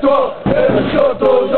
Eto, eu sou do